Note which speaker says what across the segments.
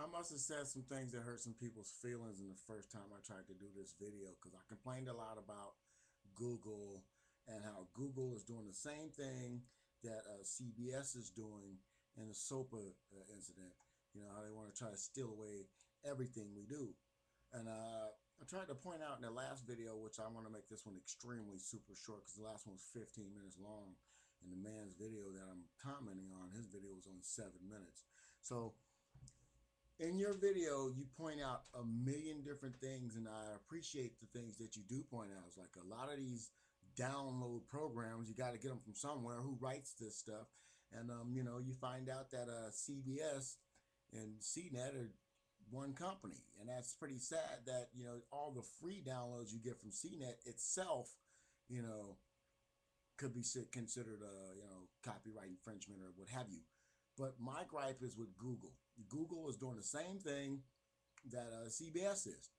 Speaker 1: I must have said some things that hurt some people's feelings in the first time I tried to do this video because I complained a lot about Google and how Google is doing the same thing that uh, CBS is doing in the SOPA uh, incident. You know, how they want to try to steal away everything we do. And uh, I tried to point out in the last video, which I want to make this one extremely super short because the last one was 15 minutes long. And the man's video that I'm commenting on, his video was only seven minutes. So in your video, you point out a million different things, and I appreciate the things that you do point out. It's like a lot of these download programs, you got to get them from somewhere. Who writes this stuff? And um, you know, you find out that uh, CBS and CNET are one company, and that's pretty sad. That you know all the free downloads you get from CNET itself, you know, could be considered a you know copyright infringement or what have you. But my gripe is with Google. Google is doing the same thing that uh, CBS is.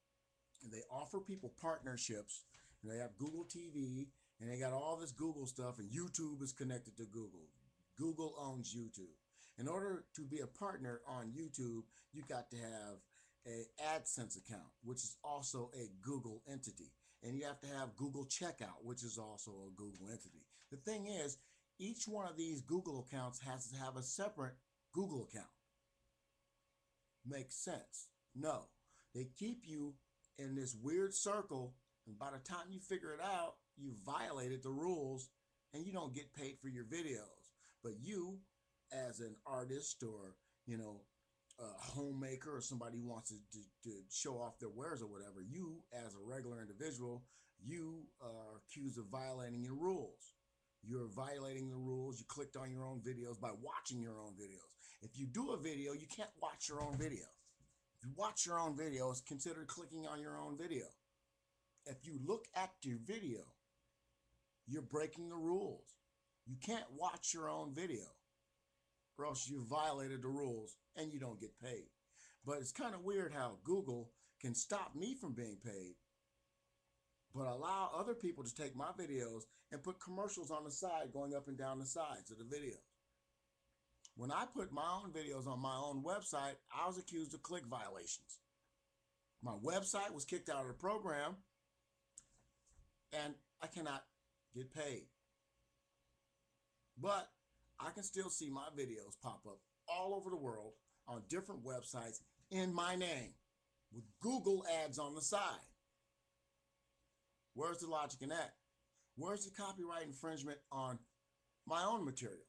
Speaker 1: And they offer people partnerships. And they have Google TV, and they got all this Google stuff, and YouTube is connected to Google. Google owns YouTube. In order to be a partner on YouTube, you got to have a AdSense account, which is also a Google entity. And you have to have Google Checkout, which is also a Google entity. The thing is, each one of these Google accounts has to have a separate Google account. Makes sense? No. They keep you in this weird circle, and by the time you figure it out, you violated the rules and you don't get paid for your videos. But you, as an artist or, you know, a homemaker or somebody who wants to, to, to, show off their wares or whatever, you, as a regular individual, you are accused of violating your rules. You're violating the rules. You clicked on your own videos by watching your own videos. If you do a video, you can't watch your own video. If you watch your own video, it's considered clicking on your own video. If you look at your video, you're breaking the rules. You can't watch your own video or else you violated the rules and you don't get paid. But it's kind of weird how Google can stop me from being paid but allow other people to take my videos and put commercials on the side going up and down the sides of the videos. When I put my own videos on my own website, I was accused of click violations. My website was kicked out of the program and I cannot get paid. But I can still see my videos pop up all over the world on different websites in my name with Google ads on the side. Where's the logic in that? Where's the copyright infringement on my own material?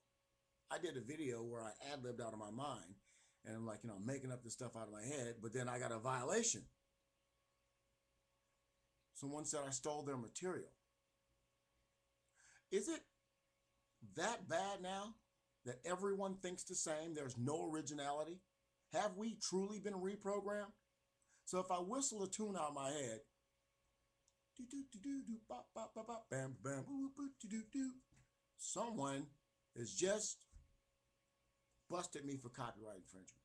Speaker 1: I did a video where I ad-libbed out of my mind and I'm like, you know, making up this stuff out of my head, but then I got a violation. Someone said I stole their material. Is it that bad now that everyone thinks the same? There's no originality? Have we truly been reprogrammed? So if I whistle a tune out of my head, do do do do do bam bam do do do. Someone has just busted me for copyright infringement.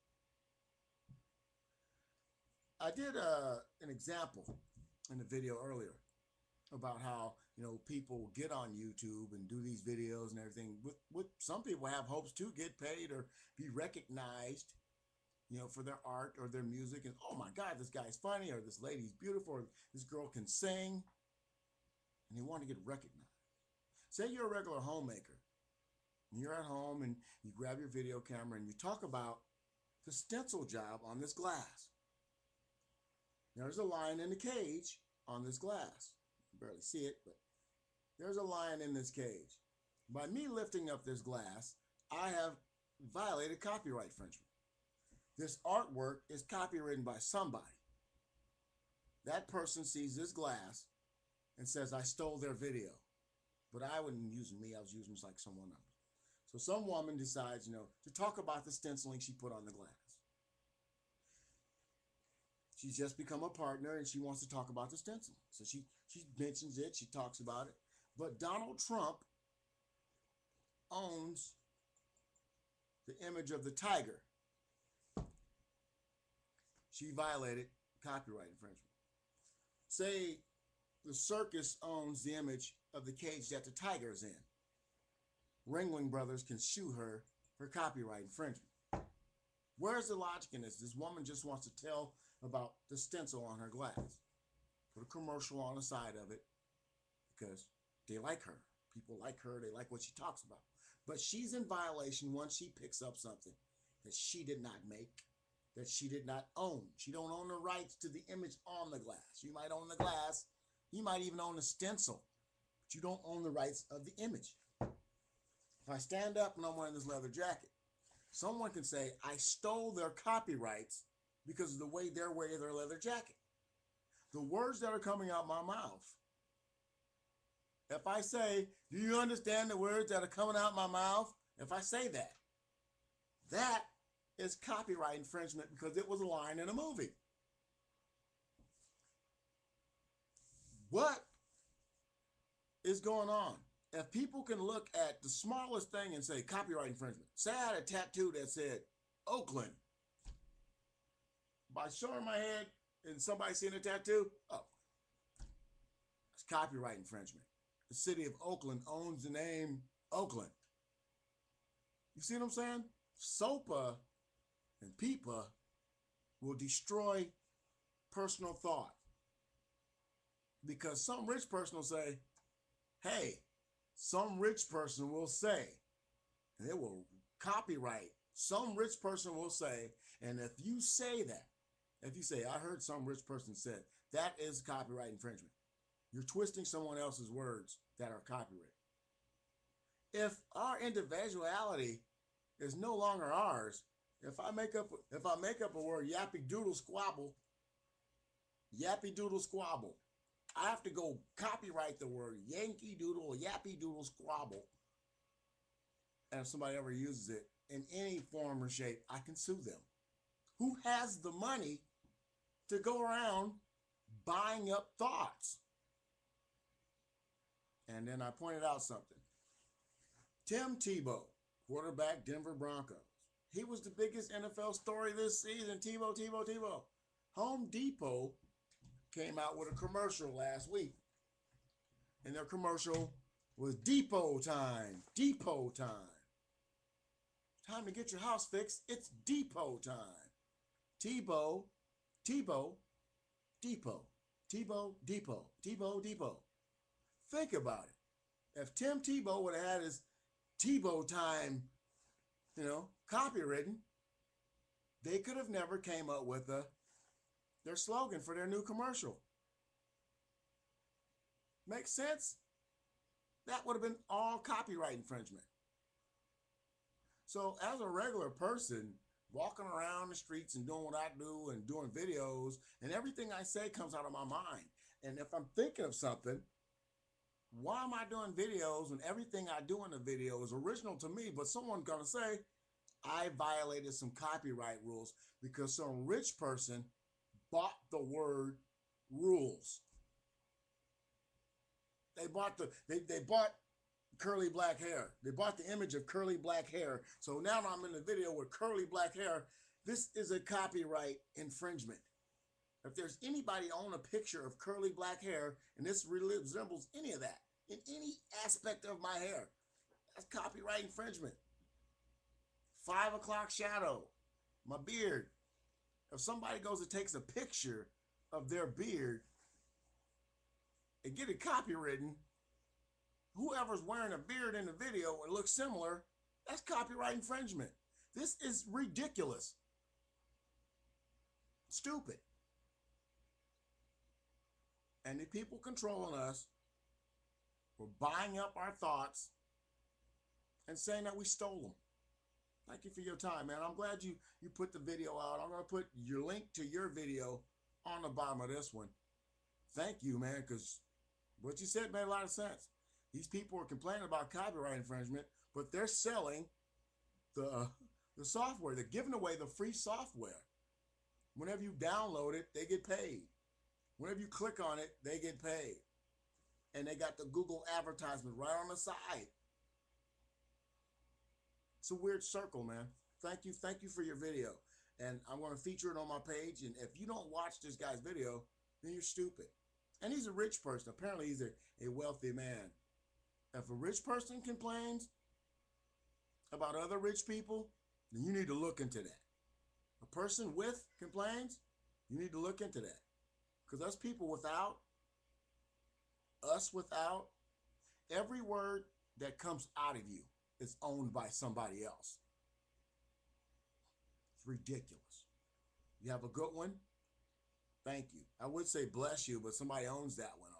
Speaker 1: I did uh, an example in the video earlier about how you know people get on YouTube and do these videos and everything. With, with some people have hopes to get paid or be recognized you know, for their art or their music. And oh my God, this guy's funny, or this lady's beautiful, or this girl can sing. And they want to get recognized. Say you're a regular homemaker. And you're at home and you grab your video camera and you talk about the stencil job on this glass. There's a lion in the cage on this glass. You barely see it, but there's a lion in this cage. By me lifting up this glass, I have violated copyright infringement. This artwork is copywritten by somebody. That person sees this glass and says, I stole their video. But I wasn't using me, I was using like someone else. So some woman decides, you know, to talk about the stenciling she put on the glass. She's just become a partner and she wants to talk about the stenciling. So she, she mentions it, she talks about it. But Donald Trump owns the image of the tiger she violated copyright infringement. Say the circus owns the image of the cage that the tiger is in. Ringling Brothers can sue her for copyright infringement. Where's the logic in this? This woman just wants to tell about the stencil on her glass. Put a commercial on the side of it because they like her. People like her. They like what she talks about. But she's in violation once she picks up something that she did not make, that she did not own. She don't own the rights to the image on the glass. You might own the glass. You might even own the stencil, but you don't own the rights of the image. If I stand up and I'm wearing this leather jacket, someone can say I stole their copyrights because of the way they're wearing their leather jacket. The words that are coming out my mouth. If I say, do you understand the words that are coming out my mouth? If I say that, that is copyright infringement because it was a line in a movie. What is going on? If people can look at the smallest thing and say copyright infringement, say I had a tattoo that said Oakland. By showing my head and somebody seeing a tattoo, oh, it's copyright infringement. The city of Oakland owns the name Oakland. You see what I'm saying? SOPA and people will destroy personal thought because some rich person will say, hey, some rich person will say, and it will copyright. Some rich person will say, and if you say that, if you say, I heard some rich person said, that is copyright infringement. You're twisting someone else's words that are copyright. If our individuality is no longer ours, if I make up if I make up a word yappy doodle squabble, yappy doodle squabble, I have to go copyright the word Yankee Doodle Yappy Doodle Squabble. And if somebody ever uses it in any form or shape, I can sue them. Who has the money to go around buying up thoughts? And then I pointed out something. Tim Tebow, quarterback, Denver Broncos. He was the biggest NFL story this season. Tebow, Tebow, Tebow. Home Depot came out with a commercial last week. And their commercial was depot time. Depot time. Time to get your house fixed. It's depot time. Tebow, Tebow, depot. Tebow, depot. Tebow, depot. Think about it. If Tim Tebow would have had his Tebow time, you know, copywritten, they could have never came up with a their slogan for their new commercial. Makes sense? That would have been all copyright infringement. So, as a regular person, walking around the streets and doing what I do and doing videos, and everything I say comes out of my mind. And if I'm thinking of something, why am I doing videos when everything I do in the video is original to me, but someone's to say, I violated some copyright rules because some rich person bought the word rules. They bought the they, they bought curly black hair. They bought the image of curly black hair. So now I'm in the video with curly black hair. This is a copyright infringement. If there's anybody on a picture of curly black hair and this really resembles any of that in any aspect of my hair, that's copyright infringement. Five o'clock shadow, my beard, if somebody goes and takes a picture of their beard and get it copywritten, whoever's wearing a beard in the video and looks similar, that's copyright infringement. This is ridiculous. Stupid. And the people controlling us were buying up our thoughts and saying that we stole them. Thank you for your time, man. I'm glad you you put the video out. I'm gonna put your link to your video on the bottom of this one. Thank you, man, because what you said made a lot of sense. These people are complaining about copyright infringement, but they're selling the the software. They're giving away the free software. Whenever you download it, they get paid. Whenever you click on it, they get paid. And they got the Google advertisement right on the side. It's a weird circle, man. Thank you. Thank you for your video. And I'm going to feature it on my page. And if you don't watch this guy's video, then you're stupid. And he's a rich person. Apparently, he's a, a wealthy man. If a rich person complains about other rich people, then you need to look into that. A person with complains, you need to look into that. Because us people without, us without, every word that comes out of you is owned by somebody else. It's ridiculous. You have a good one? Thank you. I would say bless you, but somebody owns that one